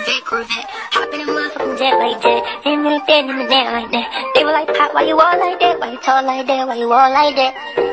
Corvette, Corvette. Hop in a motherfucking jet like that. And then that, the that like that. They were like, Pop, why you all like that? Why you tall like that? Why you all like that?